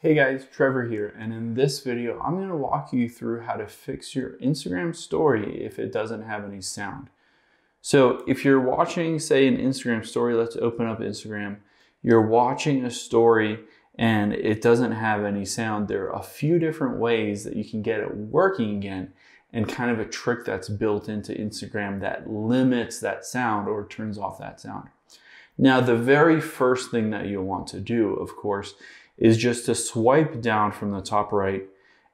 Hey guys, Trevor here, and in this video, I'm going to walk you through how to fix your Instagram story if it doesn't have any sound. So if you're watching, say, an Instagram story, let's open up Instagram. You're watching a story and it doesn't have any sound. There are a few different ways that you can get it working again and kind of a trick that's built into Instagram that limits that sound or turns off that sound. Now, the very first thing that you'll want to do, of course, is just to swipe down from the top right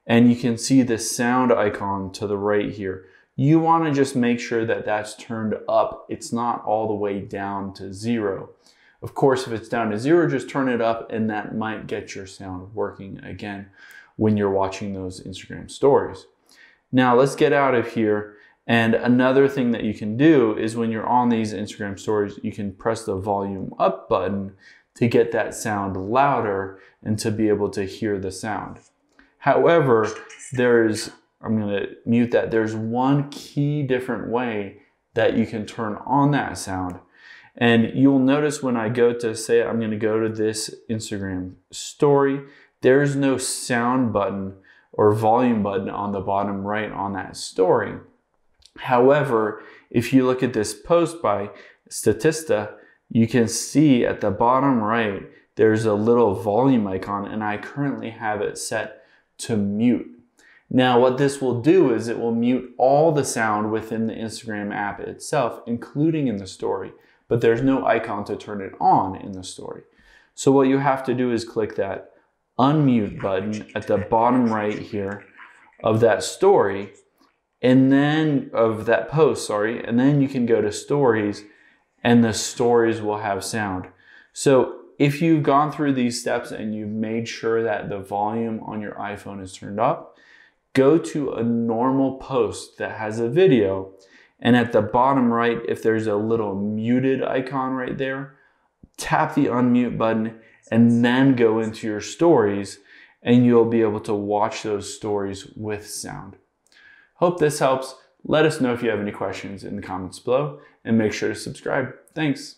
and you can see the sound icon to the right here. You want to just make sure that that's turned up. It's not all the way down to zero. Of course, if it's down to zero, just turn it up and that might get your sound working again when you're watching those Instagram stories. Now let's get out of here. And another thing that you can do is when you're on these Instagram stories, you can press the volume up button to get that sound louder and to be able to hear the sound. However, there's, I'm gonna mute that, there's one key different way that you can turn on that sound. And you'll notice when I go to say, I'm gonna go to this Instagram story, there's no sound button or volume button on the bottom right on that story. However, if you look at this post by Statista, you can see at the bottom right, there's a little volume icon and I currently have it set to mute. Now what this will do is it will mute all the sound within the Instagram app itself, including in the story, but there's no icon to turn it on in the story. So what you have to do is click that unmute button at the bottom right here of that story and then of that post, sorry, and then you can go to stories and the stories will have sound. So if you've gone through these steps and you've made sure that the volume on your iPhone is turned up, go to a normal post that has a video. And at the bottom right, if there's a little muted icon right there, tap the unmute button and then go into your stories and you'll be able to watch those stories with sound. Hope this helps. Let us know if you have any questions in the comments below and make sure to subscribe. Thanks.